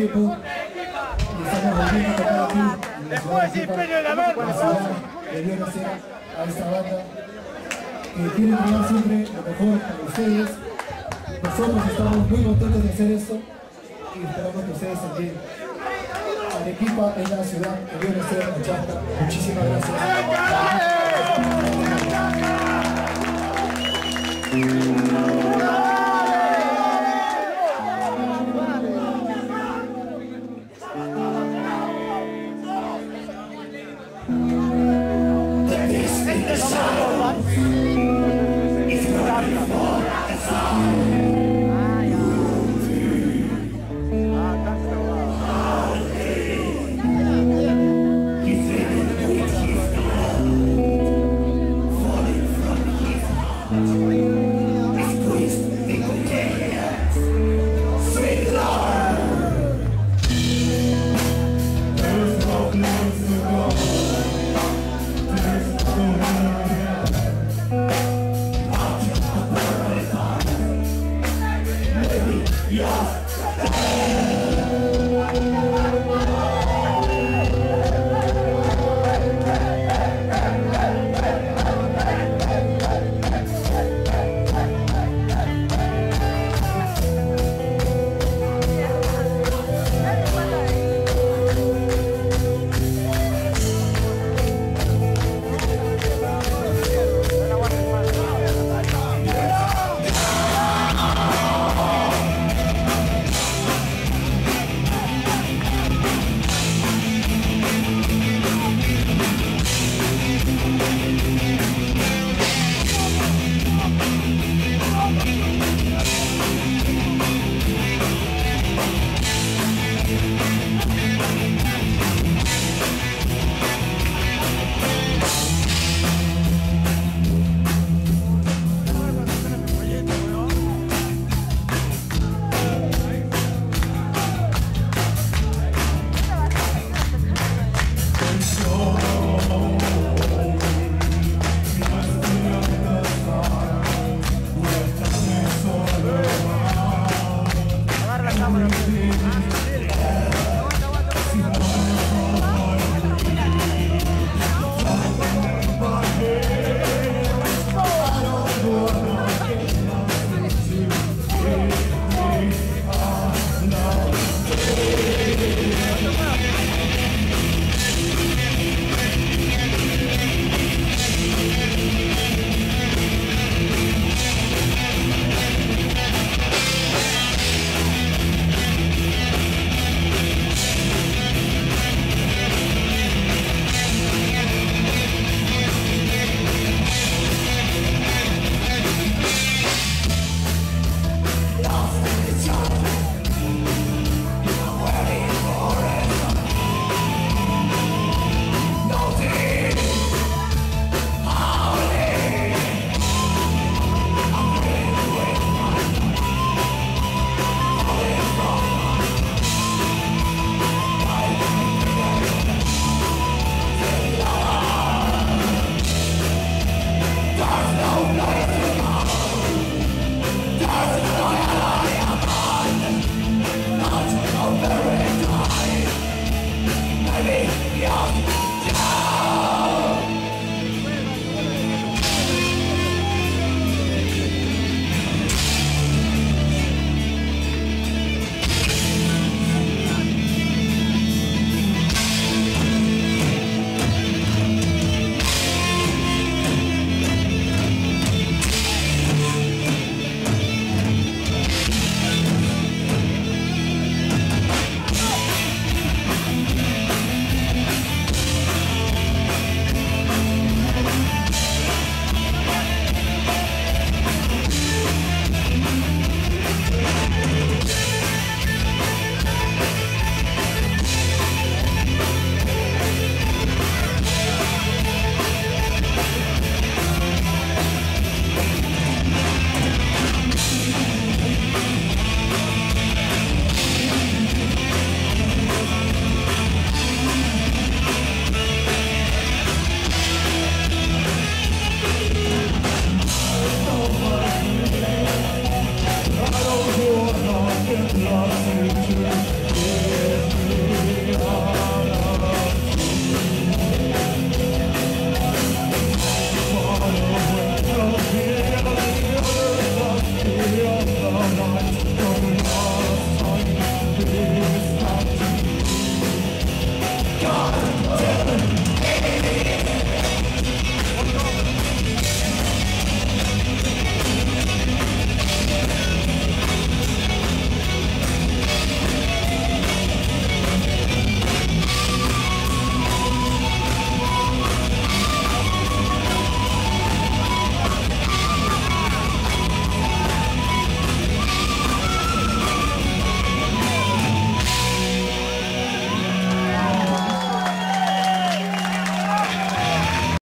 tiempo y estamos volviendo a tocar aquí en la ciudad de la ciudad debió nacer a esta banda que quiere entregar siempre lo mejor para ustedes. Nosotros estamos muy contentos de hacer esto y esperamos que ustedes también. Arequipa es la ciudad que vio nacer a Chanta. Muchísimas gracias. Yes.